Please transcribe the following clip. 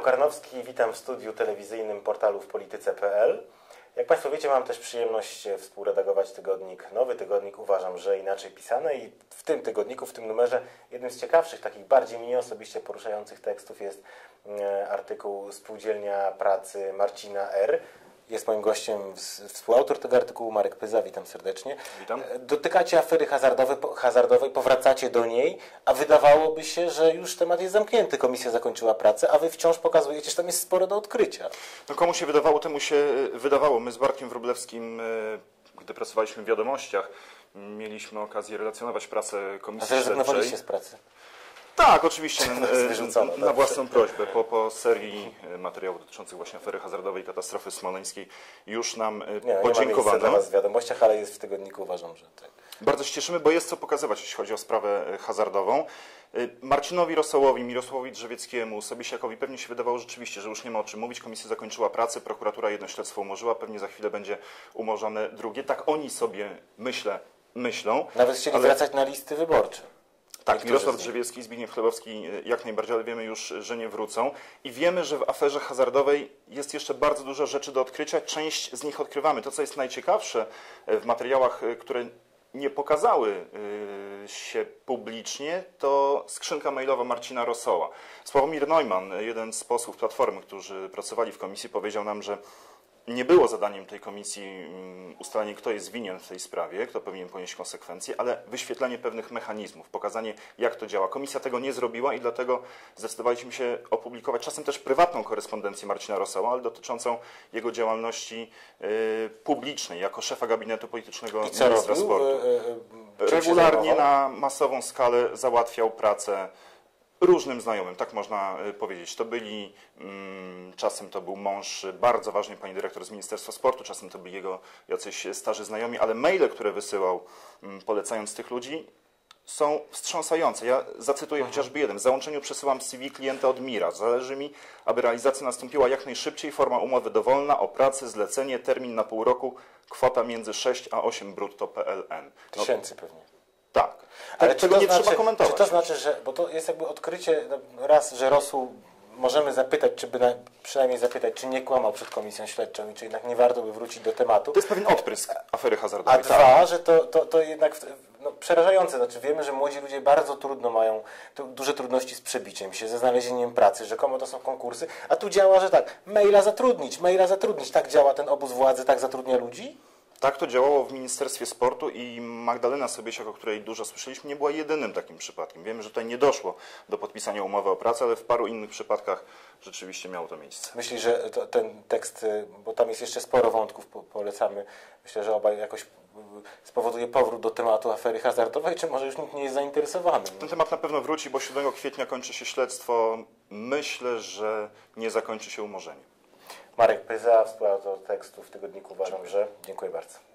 Karnowski, witam w studiu telewizyjnym portalu w polityce.pl. Jak Państwo wiecie, mam też przyjemność współredagować tygodnik, nowy tygodnik, uważam, że inaczej pisane i w tym tygodniku, w tym numerze, jednym z ciekawszych, takich bardziej mnie osobiście poruszających tekstów jest e, artykuł Spółdzielnia Pracy Marcina R., jest moim gościem współautor tego artykułu, Marek Pyza, witam serdecznie. Witam. E, dotykacie afery hazardowej, hazardowej, powracacie do niej, a wydawałoby się, że już temat jest zamknięty, komisja zakończyła pracę, a wy wciąż pokazujecie, że tam jest sporo do odkrycia. No komu się wydawało, temu się e, wydawało. My z Bartkiem Wróblewskim, e, gdy pracowaliśmy w wiadomościach, mieliśmy okazję relacjonować pracę komisji A zrezygnowaliście z pracy? Tak, oczywiście, na, tak. własną prośbę. Po, po serii materiałów dotyczących właśnie afery hazardowej, katastrofy smoleńskiej już nam e, Nie, no, nie ma podziękowano. dla w wiadomościach, ale jest w tygodniku, uważam, że tak. Bardzo się cieszymy, bo jest co pokazywać, jeśli chodzi o sprawę e, hazardową. E, Marcinowi Rosołowi, Mirosławowi Drzewieckiemu, Sobisiakowi pewnie się wydawało rzeczywiście, że już nie ma o czym mówić. Komisja zakończyła pracę, prokuratura jedno śledztwo umorzyła, pewnie za chwilę będzie umorzone drugie. Tak oni sobie, myślę, myślą. Nawet chcieli Ale- wracać na listy wyborcze. Tak, Niektórzy Mirosław. Drzewiecki i Zbigniew Chlebowski e, jak najbardziej, ale wiemy już, że nie wrócą. I wiemy, że w aferze hazardowej jest jeszcze bardzo dużo rzeczy do odkrycia. Część z nich odkrywamy. To, co jest najciekawsze e, w materiałach, e, które nie pokazały się publicznie, to skrzynka mailowa Marcina Rosoła. Sławomir Neumann, jeden z posłów Platformy, którzy pracowali w komisji, powiedział nam, że nie było zadaniem tej komisji mm, ustalenie, kto jest winien w tej sprawie, kto powinien ponieść konsekwencje, ale wyświetlenie pewnych mechanizmów, pokazanie, jak to działa. Komisja tego nie zrobiła i dlatego zdecydowaliśmy się opublikować czasem też prywatną korespondencję Marcina Rosoła, ale dotyczącą jego działalności y, publicznej jako szefa gabinetu politycznego I co ministra robił? sportu. E, e, e, Regularnie na masową skalę załatwiał pracę różnym znajomym, tak można y, powiedzieć. To byli, mm, czasem to był mąż bardzo ważnej pani dyrektor z Ministerstwa Sportu, czasem to byli jego jacyś starzy znajomi, ale maile, które wysyłał mm, polecając tych ludzi, są wstrząsające. Ja zacytuję chociażby jeden. W załączeniu przesyłam CV klienta od Mira. Zależy mi, aby realizacja nastąpiła jak najszybciej. Forma umowy dowolna o pracę, zlecenie, termin na pół roku, kwota między 6 a 8 brutto PLN. No, Tysięcy pewnie. Tak. Ale czy tego to, nie znaczy, trzeba komentować. czy to znaczy, że, bo to jest jakby odkrycie, no, raz, że rosół, możemy zapytać, czy by na, przynajmniej zapytać, czy nie kłamał przed komisją śledczą i czy jednak nie warto by wrócić do tematu. To jest pewien odprysk afery A hazardowej. tak. dwa, że to, to, to jednak no, przerażające. Znaczy wiemy, że młodzi ludzie bardzo trudno mają tu, duże trudności z przebiciem się, ze znalezieniem pracy, rzekomo to są konkursy, a tu działa, że tak, maila zatrudnić, maila zatrudnić. Tak działa ten obóz władzy, tak zatrudnia ludzi? Tak to działało w Ministerstwie Sportu i Magdalena Sobiesiak, o której dużo słyszeliśmy, nie była jedynym takim przypadkiem. Wiemy, że tutaj nie doszło do podpisania umowy o pracę, ale w paru innych przypadkach rzeczywiście miało to miejsce. Myślę, że to, ten tekst, y, bo tam jest jeszcze sporo wątków, po, polecamy. Myślę, że obaj jakoś y, spowoduje powrót do tematu afery hazardowej, czy może już nikt nie jest zainteresowany. Ten temat na pewno wróci, bo 7 kwietnia kończy się śledztwo. Myślę, że nie zakończy się umorzeniem. Marek Pyza, współautor tekstu w tygodniku, uważam, że dziękuję bardzo.